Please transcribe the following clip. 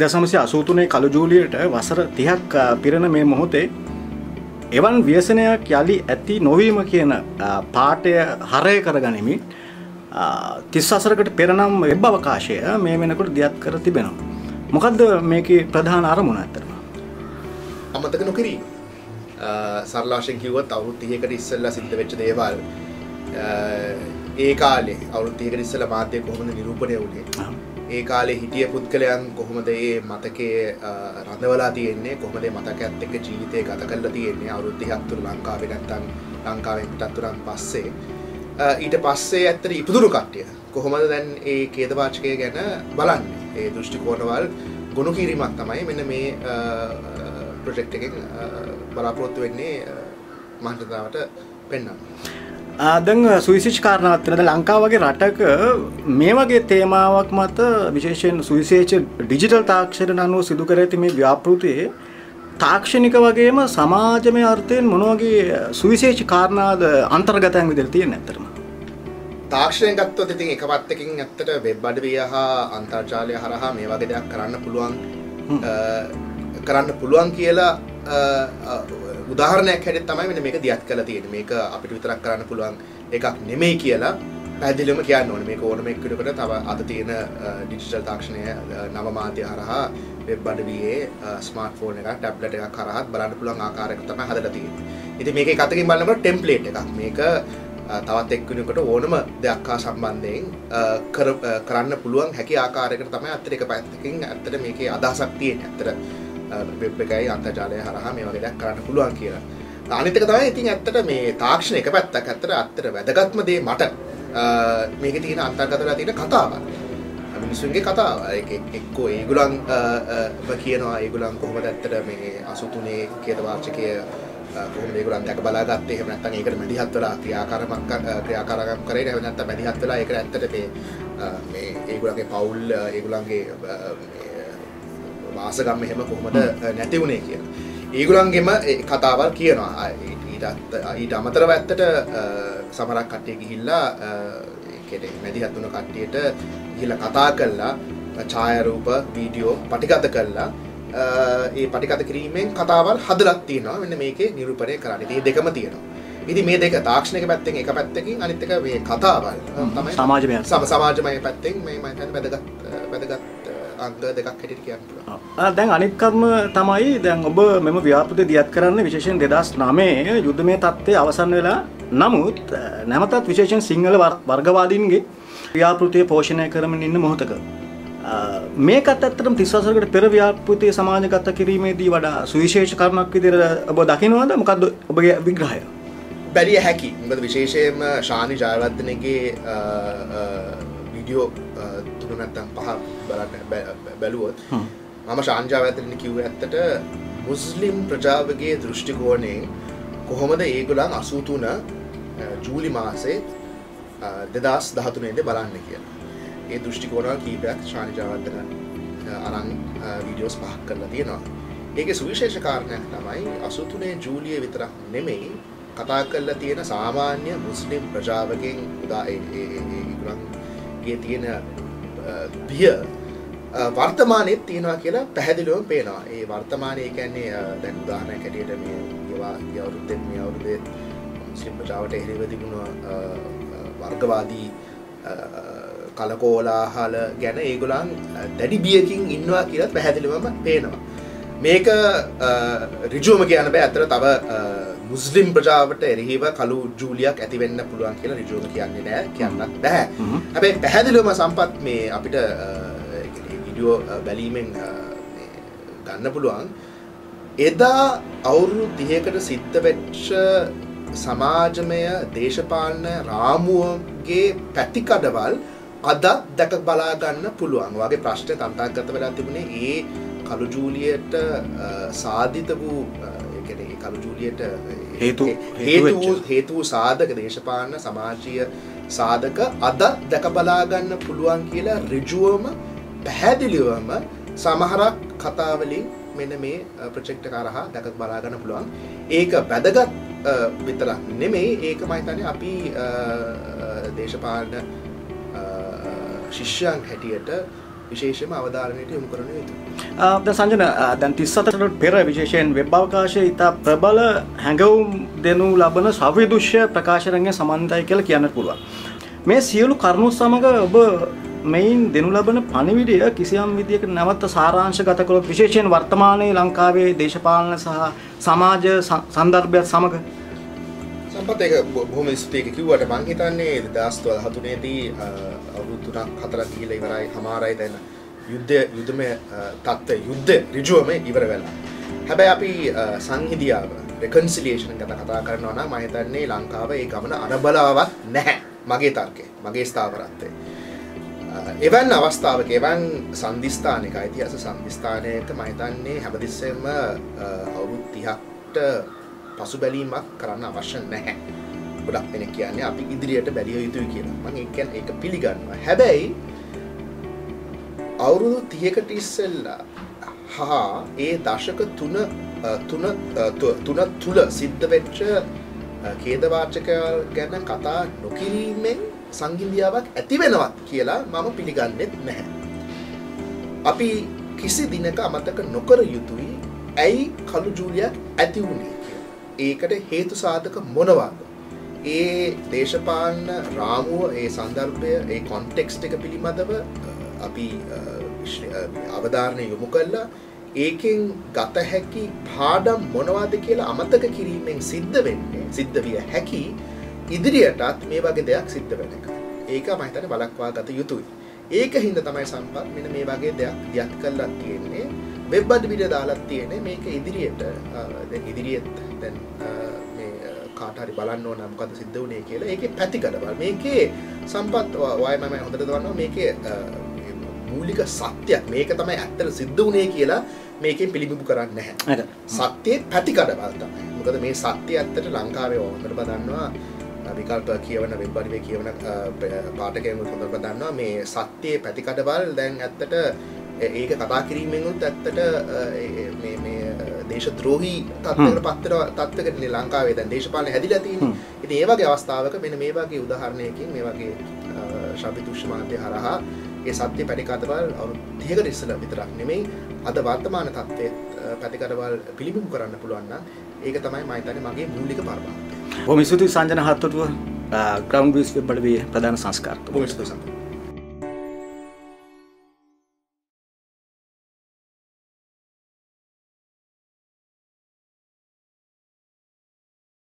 එක්දසමසි අසූතුනේ කළු ජූලියට වසර තිහක් පිරණ මේ මොහොතේ එවන් ව්‍යසනයක් යළි ඇති නොවීම කියන පාටය හරය කරගනිමින් තිස් අසරකට පෙරනම් එබ් අවකාශය මේ වෙනකොට දියත් කර තිබෙනවා. මොකක්ද මේක ප්‍රධාන අරමුණ ඇතරම. අමතක නොකිරීම සරලාශෙන් කිව්වත් අවුත් තියකට ඉස්සල්ලා සිද්ධ වෙච්ච දේවල් ඒ කාලේ අවුරුත්තියක ඉස්සල මාධ්‍ය කොහොමද නිරූපණය වුණේ ඒ කාලේ හිටිය පුද්ගලයන් කොහොමද ඒ මතකේ රඳවලා තියෙන්නේ? කොහොමද මතකයත් එක්ක ජීවිතය ගත කරලා තියෙන්නේ? අවුරුදු 30ක් තුර ලංකාවේ නැත්තම් ලංකාවෙන් පිටත් වුණාන් පස්සේ ඊට පස්සේ ඇත්තට ඉපදුණු කට්ටිය. කොහොමද දැන් ඒ කේදවාචකය ගැන බලන්නේ? ඒ දෘෂ්ටි කෝණවල් ගොනු කිරීමක් තමයි මෙන්න මේ ප්‍රොජෙක්ට් එකෙන් බලාපොරොත්තු වෙන්නේ මහන්තතාවට පෙන්වන්න. දැන් සුවිසිච් කාරණාවත්වනද ලංකාව වගේ රටක මේ වගේ තේමාවක් මත විශේෂයෙන් සුවිශේෂ ඩිජිටල් තාක්ෂණ අනුව සිදු කර ඇති මේ ව්‍යාපෘතියේ තාක්ෂණික වගේම සමාජමය අර්ථයෙන් මොනවගේ සුවිශේෂ කාරණාද අන්තර්ගතයන් විදිහට තියෙන ඇත්තටම? තාක්ෂණය ගත්තොත් ඉතින් එක පැත්තකින් ඇත්තට වෙබ් අඩවිය හා අන්තර්ජාලය හරහා මේ වගේ දෙයක් කරන්න පුළුවන් කරන්න පුළුවන් කියලා උදාහරණයක් හැටියට තමයි මෙන්න මේක දියත් කරලා තියෙන්නේ. මේක අපිට විතරක් කරන්න පුළුවන් එකක් නෙමෙයි කියලා පැහැදිලිවම කියන්න ඕනේ. මේක ඕනම එක්කෙනෙකුට තව අද තියෙන ඩිජිටල් තාක්ෂණය නව මාධ්‍ය හරහා වෙබ් අඩවියේ ස්මාර්ට්ෆෝන් එකක් ටැබ්ලට් එකක් හරහා බලන්න පුළුවන් ආකාරයක තමයි හදලා තියෙන්නේ. ඉතින් මේක එක අතකින් බලනකොට ටෙම්ප්ලේට් එකක්. මේක තවත් එක්කෙනෙකුට ඕනම දෙයක් හා සම්බන්ධයෙන් කරන්න පුළුවන් හැකි ආකාරයකට තමයි අත්තර එක පැත්තකින් ඇත්තට මේකේ අදහසක් තියෙන්නේ. ඇත්තට වෙබ් එකයි අන්තර්ජාලය හරහා මේ වගේ දෙයක් කරන්න පුළුවන් කියලා. අනිත් එක තමයි ඉතින් ඇත්තට මේ තාක්ෂණ එක පැත්තක් ඇත්තට ඇත්තට වැදගත්ම දේ මට මේකේ තියෙන අන්තර්ගතලා තියෙන කතාව. මිනිස්සුන්ගේ කතාව. ඒක එක්කෝ ඒගොල්ලන් කියනවා ඒගොල්ලන් කොහොමද ඇත්තට මේ 83 කේත වාර්ෂිකය කොහොමද ඒගොල්ලන් දැක බලාගත්තේ එහෙම නැත්නම් ඒකට මැදිහත් වෙලා ක්‍රියාකාරකම් ක්‍රියාකාරකම් කරේ එහෙම නැත්නම් මැදිහත් වෙලා ඒකට ඇත්තට මේ මේ ඒගොල්ලන්ගේ පවුල් ඒගොල්ලන්ගේ වාසගම් එහෙම කොහොමද නැති වුණේ කියලා. ඒගොල්ලන්ගෙම කතාවල් කියනවා. ඊට අමතරව ඇත්තට සමහරක් කට්ටිය ගිහිල්ලා කියන්නේ මැදිහත් වුණ කට්ටියට ගිහිල්ලා කතා කරලා ඡායාරූප වීඩියෝ පටිගත කරලා ඒ පටිගත කිරීමෙන් කතාවල් හදලා තියෙනවා. මෙන්න මේකේ නිරූපණය කරන්නේ. මේ දෙකම තියෙනවා. ඉතින් මේ දෙක තාක්ෂණික පැත්තෙන් එක පැත්තකින් අනිත් එක මේ කතාවල් තමයි සමාජමය සමාජමය පැත්තෙන් මේ මම හිතන්නේ වැදගත් වැදගත් අංග දෙකක් හැටියට කියන්න පුළුවන්. දැන් අනිත් කර්ම තමයි දැන් ඔබ මෙම ව්‍යාපෘතිය දියත් කරන්න විශේෂයෙන් 2009 යුද්ධමය තත්ත්වය අවසන් වෙලා නමුත් නැවතත් විශේෂයෙන් සිංහල වර්ගවාදීන්ගේ ව්‍යාපෘතිය පෝෂණය කරමින් ඉන්න මොහොතක මේකත් ඇත්තටම 30 වසරකට පෙර ව්‍යාපෘතිය සමාජගත කිරීමේදී වඩා සුවිශේෂ කරුණක් විදිහට ඔබ දකිනවද මොකද්ද ඔබගේ විග්‍රහය? බැලිය හැකි. මොකද විශේෂයෙන්ම ශානි ජයවර්ධනගේ වීඩියෝ තුන නැත්තම් පහ බලන්න බැලුවොත් මම ශාංජාව ඇතරන කිව්ව ඇත්තට මුස්ලිම් ප්‍රජාවගේ දෘෂ්ටිකෝණයෙන් කොහොමද ඒගොලන් අසූතුන ජූලි මාසේ දෙදස් දහතුනේද බලන්න කියලා. ඒ දෘෂ්ටිකෝණල් කීපයක් ශානිජාවර්ධන අරං වීඩියෝස් පහක් කරලා තියෙනවා. ඒක සුවිශේෂ කාරණයක් තමයි අසුතුනේ ජූලිය විතරක් නෙමෙයි කතා කරලා තියෙන සාමාන්‍ය මුස්ලිම් ප්‍රජාවගෙන් උදා ගේ තියෙන බිය වර්තමානයත් තියෙනවා කියලා පැහැදිලිවම පේනවා. ඒ වර්තමානය කියන්නේ දැන් උදාහරණයක් හැටියට මේ ඒවා අවුරුද්දෙන් මේ අවුරුද්දේ මුස්ලිම් ප්‍රජාවට එරෙහිව තිබුණ වර්ගවාදී කලකෝලාහල ගැන ඒගොල්ලන් දැඩි බියකින් ඉන්නවා කියලා පැහැදිලිවම පේනවා. මේක රිජුවම කියන්න බෑ. අතර තව මුස්ලිම් ප්‍රජාවට එරහිව කලු ජූලියක් ඇතිවෙන්න පුළුවන් කියලා රිජුවම කියන්නේ නෑ කියන්නත් බැහැ හැබැයි පැහැදිලිවම සම්පත් මේ අපිට විඩියෝ බැලීමෙන් ගන්න පුළුවන්. එදා අවුරුදු තිහකට සිද්ධ වෙච්ච සමාජමය දේශපාලන රාමුවගේ පැතිකඩවල් අදත් දැක බලාගන්න පුළුවන්. වගේ ප්‍රශ්න තන්තාගත වෙලා තිබුණේ ඒ කළු ජූලියට සාධිත වූ කළු ජූලියට හේතු හේතු හේතු සාධක දේශපාලන සමාජීය සාධක අද දැක බලාගන්න පුළුවන් කියලා රිජුවම පැහැදිලිවම සමහරක් කතාවලින් මෙන්න මේ ප්‍රචෙක්ට කරහා දැක බලාගන්න පුළුවන්. ඒක වැදගත් විතරක් නෙමෙයි. ඒක මහිතන්නේ අපි දේශපාලන ශිෂ්‍යයන් හැටියට විශේෂම අවධාරණයට යොමු කරන යුතු. සංජන දැන් 37ට පෙර විශේෂයෙන් වෙබ් අවකාශයේ ඉතා ප්‍රබල හැඟවුම් දෙනු ලබන සවිදුෂ්‍ය ප්‍රකාශනයෙන් සම්බන්ධයි කියලා කියන්න පුළුවන්. මේ සියලු කරුණු සමග ඔබ මෙයින් දෙනු ලබන පණිවිඩය කිසියම් විදියකට නැවත සාරාංශගත කළොත් විශේෂයෙන් වර්තමානයේ ලංකාවේ දේශපාලන සහ සමාජ සන්දර්භයත් සමග සම්පත් ඒක බොහොම ස්තුතියි කිව්වට මං හිතන්නේ 2013 දී අවුරුදු 3ක් 4ක් ගිහිලා ඉවරයි හමාරයි දැන් යුද්ධ යුද්ධමය තත්ත්ව යුද්ධ ඍජුවම ඉවර වෙලා. හැබැයි අපි සංහිදියාව රෙකන්සිලියේෂන් ගැන කතා කරනවා නම් මම හිතන්නේ ලංකාව ඒ ගමන අනබලාවක් නැහැ. මගේ තර්කය. මගේ ස්ථාවරත්වය. එවන් අවස්ථාවක එවන් සන්ධිස්ථානක අයිතිහස සන්ධිස්ථානයට මහිතන්නේ හැමතිස්සෙම අවුරුත් තිහක්ට පසු බැලීමක් කරන්න අවශ්‍ය නැහැ ගොඩක් දෙන කියන්නේ අපි ඉදිරියට බැලිය යුතුයි කියලා මං එකැන් එක පිළිගන්නවා හැබැයි අවුරුදු තියකට ඉස්සෙල්ලා හා ඒ දශක තුන තුන තුන තුළ සිද්ධ වෙච්ච කේදවාචකය ගැන කතා නොකිරීමෙන් සංගින්දියාවක් ඇති වෙනවත් කියලා මම පිළිගන්නෙත් නැහැ. අපි කිසි දිනක අමතක නොකර යුතුයි ඇයි කළු ජූලියක් ඇති වුණේ ඒකට හේතු සාධක මොනවාද. ඒ දේශපාලන රාමුව ඒ සන්දර්භය ඒ කොන්ටෙක්ස්ට එක පිළිබඳව අපි අවධාරණය යොමු කල්ලා ඒකෙන් ගත හැකි පාඩම් මොනවාද කියලා අමතක කිරීමෙන් සිද්ධ වෙන්නේ සිද්ධ විය හැකි ඉදිරියටත් මේ වගේ දෙයක් සිද්ධ වෙන එක. ඒක මම හිතන්නේ බලක්වා ගත යුතුයි. ඒක හින්දා තමයි සම්පත් මෙන්න මේ වගේ දෙයක් දියත් කරලා තියෙන්නේ. වෙබ් අඩවිඩ දාලා තියෙන්නේ මේක ඉදිරියට දැන් ඉදිරියට දැන් මේ කාට හරි බලන්න ඕන මොකද්ද සිද්ධ වුනේ කියලා. ඒකේ පැතිකඩවල් මේකේ සම්පත් වය මම හොඳට දන්නවා මේකේ මූලික සත්‍යයක් මේක තමයි ඇත්තට සිද්ධ වුනේ කියලා මේකෙන් පිළිබිඹු කරන්නේ නැහැ. සත්‍යයේ පැතිකඩවල් තමයි. මොකද මේ සත්‍ය ඇත්තට ලංකාවේ හොඳට බදන්නවා විකල්ප කියවන වෙබ්බඩිවේ කියවන පාටකයම හොඳට දන්නවා මේ සත්‍යයේ පැතිකඩවල් දැන් ඇත්තට ඒක කතා කිරීමෙනුත් ඇත්තට මේ දේශ ද්‍රෝහී තත්වකට පත්තර තත්වකට ලංකාවේ දැන් දේශපාලන හැදිලා තියෙන්නේ. ඉතින් ඒ වගේ අවස්ථාවක මෙන්න මේ වගේ උදාහරණයකින් මේ වගේ ශබ්ද මාධ්‍ය හරහා ඒ සත්‍ය පැටිකඩවල් අවුරුදු 30කට ඉස්සෙල්ලා විතරක් නෙමෙයි අද වර්තමාන තත්ත්වයේ පැතිකඩවල් පිළිබිඹු කරන්න පුළුවන් නම් ඒක තමයි මම හිතන්නේ මගේ මූලික පරමාර්ථය. බොහොම ස්තුතියි Sanjana Hattotuwa Groundviews web බලවේ ප්‍රධාන සංස්කාරක. බොහොම ස්තුතියි.